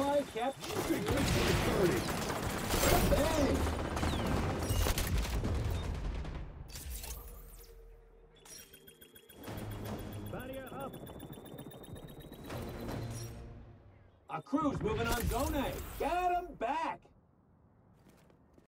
ally captured. Bang! Barrier up. Our crew's moving on Gone. Get him!